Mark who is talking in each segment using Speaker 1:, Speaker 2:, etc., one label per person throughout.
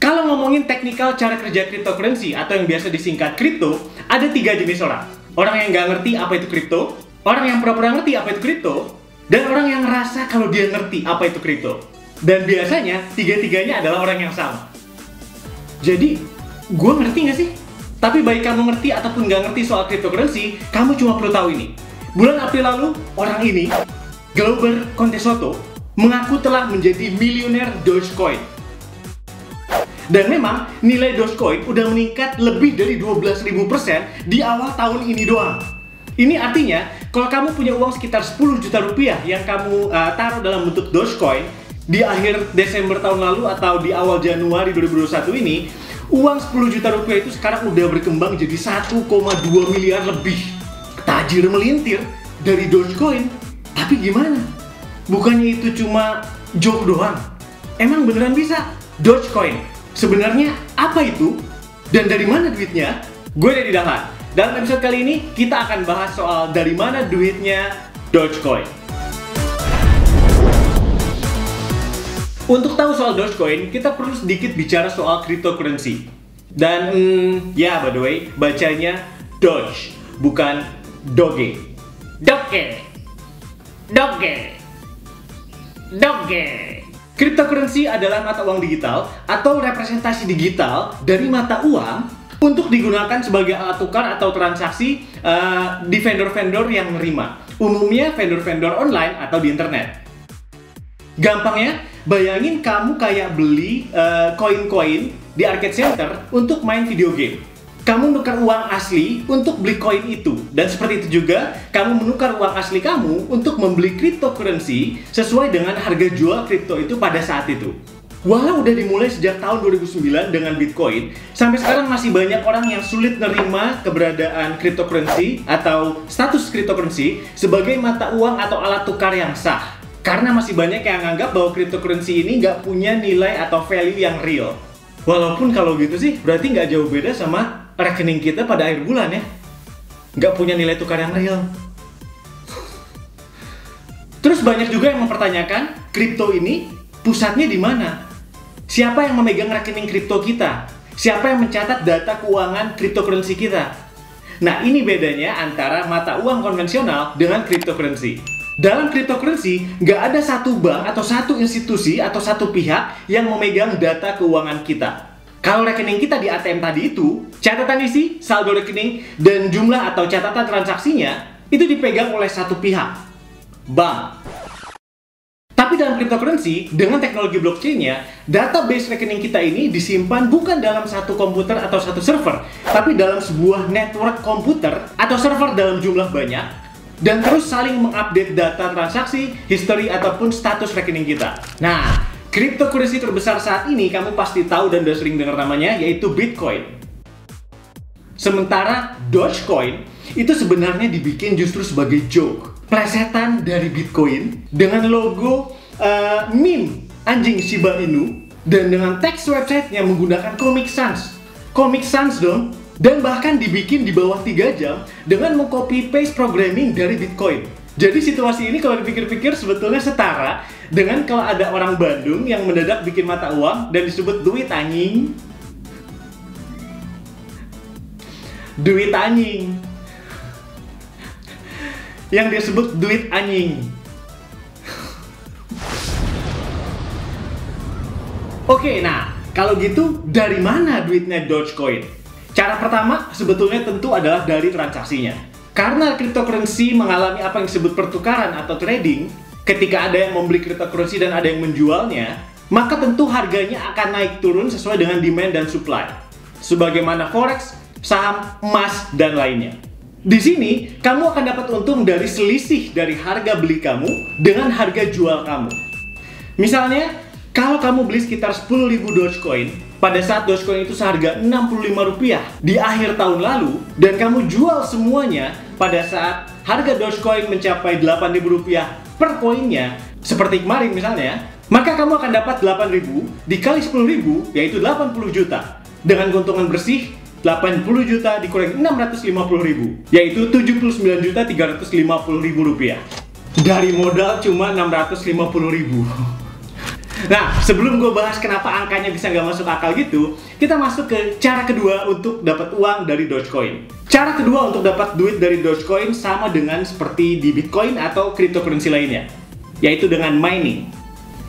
Speaker 1: Kalau ngomongin teknikal cara kerja cryptocurrency atau yang biasa disingkat kripto, ada tiga jenis orang. Orang yang nggak ngerti apa itu kripto, orang yang pura-pura ngerti apa itu kripto, dan orang yang ngerasa kalau dia ngerti apa itu kripto. Dan biasanya tiga-tiganya adalah orang yang sama. Jadi, gue ngerti nggak sih? Tapi baik kamu ngerti ataupun nggak ngerti soal cryptocurrency, kamu cuma perlu tahu ini. Bulan April lalu, orang ini, Glover Contesoto, mengaku telah menjadi miliuner Dogecoin. Dan memang nilai Dogecoin udah meningkat lebih dari 12.000% di awal tahun ini doang. Ini artinya, kalau kamu punya uang sekitar 10 juta rupiah yang kamu uh, taruh dalam bentuk Dogecoin di akhir Desember tahun lalu atau di awal Januari 2021 ini, uang 10 juta rupiah itu sekarang udah berkembang jadi 1,2 miliar lebih. Tajir melintir dari Dogecoin. Tapi gimana? Bukannya itu cuma joke doang? Emang beneran bisa? Dogecoin Sebenarnya apa itu? Dan dari mana duitnya? Gue Deddy Dahlan. Dalam episode kali ini kita akan bahas soal dari mana duitnya Dogecoin. Untuk tahu soal Dogecoin, kita perlu sedikit bicara soal cryptocurrency. Dan hmm, ya by the way, bacanya Doge, bukan Doge. Doge. Doge. Doge. Cryptocurrency adalah mata uang digital atau representasi digital dari mata uang untuk digunakan sebagai alat tukar atau transaksi uh, di vendor-vendor yang menerima. Umumnya vendor-vendor online atau di internet. Gampangnya, bayangin kamu kayak beli eh, koin-koin uh, di arcade center untuk main video game kamu menukar uang asli untuk beli koin itu. Dan seperti itu juga, kamu menukar uang asli kamu untuk membeli cryptocurrency sesuai dengan harga jual kripto itu pada saat itu. Walau udah dimulai sejak tahun 2009 dengan Bitcoin, sampai sekarang masih banyak orang yang sulit nerima keberadaan cryptocurrency atau status cryptocurrency sebagai mata uang atau alat tukar yang sah. Karena masih banyak yang menganggap bahwa cryptocurrency ini nggak punya nilai atau value yang real. Walaupun kalau gitu sih, berarti nggak jauh beda sama rekening kita pada akhir bulan ya. Nggak punya nilai tukar yang real. Terus banyak juga yang mempertanyakan kripto ini pusatnya di mana? Siapa yang memegang rekening kripto kita? Siapa yang mencatat data keuangan cryptocurrency kita? Nah ini bedanya antara mata uang konvensional dengan cryptocurrency. Dalam cryptocurrency, nggak ada satu bank atau satu institusi atau satu pihak yang memegang data keuangan kita. Kalau rekening kita di ATM tadi itu, catatan isi, saldo rekening, dan jumlah atau catatan transaksinya itu dipegang oleh satu pihak, bank. Tapi dalam cryptocurrency, dengan teknologi blockchain-nya, database rekening kita ini disimpan bukan dalam satu komputer atau satu server, tapi dalam sebuah network komputer atau server dalam jumlah banyak, dan terus saling mengupdate data transaksi, history, ataupun status rekening kita. Nah, Cryptocurrency terbesar saat ini kamu pasti tahu dan udah sering dengar namanya yaitu Bitcoin. Sementara Dogecoin itu sebenarnya dibikin justru sebagai joke, plesetan dari Bitcoin dengan logo uh, meme anjing Shiba Inu dan dengan teks website yang menggunakan Comic Sans. Comic Sans dong, dan bahkan dibikin di bawah 3 jam dengan mengcopy paste programming dari Bitcoin. Jadi situasi ini kalau dipikir-pikir sebetulnya setara dengan kalau ada orang Bandung yang mendadak bikin mata uang dan disebut duit anjing. Duit anjing. Yang disebut duit anjing. Oke, nah kalau gitu dari mana duitnya Dogecoin? Cara pertama sebetulnya tentu adalah dari transaksinya. Karena cryptocurrency mengalami apa yang disebut pertukaran atau trading, ketika ada yang membeli cryptocurrency dan ada yang menjualnya, maka tentu harganya akan naik turun sesuai dengan demand dan supply. Sebagaimana forex, saham, emas, dan lainnya. Di sini, kamu akan dapat untung dari selisih dari harga beli kamu dengan harga jual kamu. Misalnya, kalau kamu beli sekitar 10.000 Dogecoin, pada saat Dogecoin itu seharga 65 rupiah di akhir tahun lalu, dan kamu jual semuanya pada saat harga Dogecoin mencapai 8.000 rupiah per koinnya, seperti kemarin misalnya, maka kamu akan dapat 8.000 dikali 10.000, yaitu 80 juta. Dengan keuntungan bersih, 80 juta dikurangi 650 ribu, yaitu 79 juta 350 ribu rupiah. Dari modal cuma 650 ribu. Nah, sebelum gue bahas kenapa angkanya bisa nggak masuk akal gitu, kita masuk ke cara kedua untuk dapat uang dari Dogecoin. Cara kedua untuk dapat duit dari Dogecoin sama dengan seperti di Bitcoin atau cryptocurrency lainnya, yaitu dengan mining.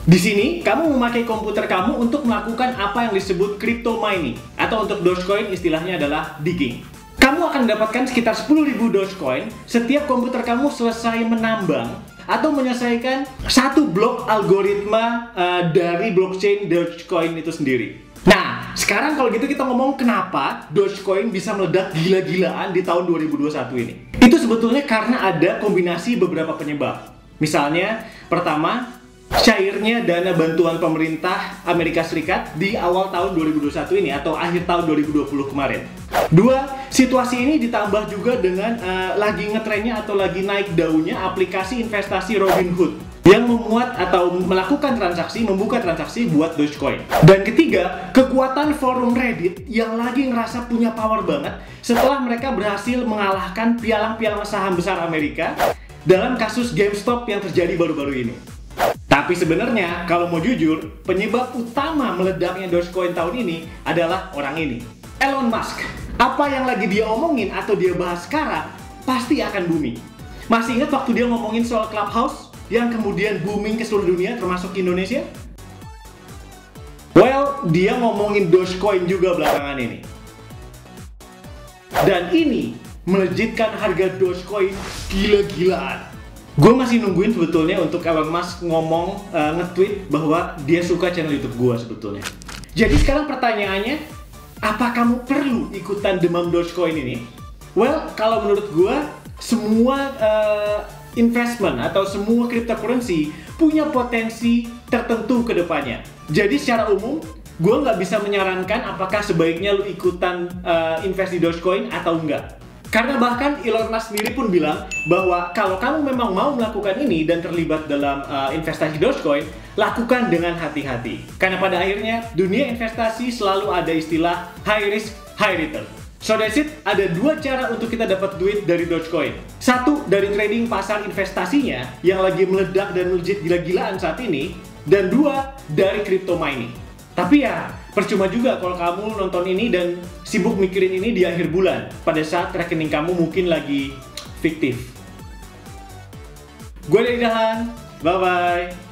Speaker 1: Di sini, kamu memakai komputer kamu untuk melakukan apa yang disebut crypto mining, atau untuk Dogecoin istilahnya adalah digging. Kamu akan mendapatkan sekitar 10.000 Dogecoin setiap komputer kamu selesai menambang atau menyelesaikan satu blok algoritma uh, dari blockchain Dogecoin itu sendiri. Nah, sekarang kalau gitu kita ngomong kenapa Dogecoin bisa meledak gila-gilaan di tahun 2021 ini. Itu sebetulnya karena ada kombinasi beberapa penyebab. Misalnya, pertama, cairnya dana bantuan pemerintah Amerika Serikat di awal tahun 2021 ini atau akhir tahun 2020 kemarin. Dua, situasi ini ditambah juga dengan uh, lagi ngetrennya atau lagi naik daunnya aplikasi investasi Robinhood yang memuat atau melakukan transaksi, membuka transaksi buat Dogecoin. Dan ketiga, kekuatan forum Reddit yang lagi ngerasa punya power banget setelah mereka berhasil mengalahkan pialang-pialang saham besar Amerika dalam kasus GameStop yang terjadi baru-baru ini. Tapi sebenarnya kalau mau jujur, penyebab utama meledaknya Dogecoin tahun ini adalah orang ini, Elon Musk. Apa yang lagi dia omongin atau dia bahas sekarang pasti akan booming. Masih ingat waktu dia ngomongin soal Clubhouse yang kemudian booming ke seluruh dunia termasuk Indonesia? Well, dia ngomongin Dogecoin juga belakangan ini. Dan ini melejitkan harga Dogecoin gila-gilaan. Gue masih nungguin sebetulnya untuk Elon Musk ngomong uh, nge-tweet bahwa dia suka channel YouTube gue sebetulnya. Jadi sekarang pertanyaannya, apa kamu perlu ikutan demam Dogecoin ini? Well, kalau menurut gue, semua uh, investment atau semua cryptocurrency punya potensi tertentu ke depannya. Jadi secara umum, gue nggak bisa menyarankan apakah sebaiknya lu ikutan uh, invest di Dogecoin atau enggak. Karena bahkan Elon Musk sendiri pun bilang bahwa kalau kamu memang mau melakukan ini dan terlibat dalam uh, investasi Dogecoin, lakukan dengan hati-hati. Karena pada akhirnya dunia investasi selalu ada istilah high risk, high return. So that's it, ada dua cara untuk kita dapat duit dari Dogecoin. Satu, dari trading pasar investasinya yang lagi meledak dan melejit gila-gilaan saat ini. Dan dua, dari crypto mining. Tapi ya, percuma juga kalau kamu nonton ini dan sibuk mikirin ini di akhir bulan pada saat rekening kamu mungkin lagi fiktif. Gue dari Dahan, bye-bye.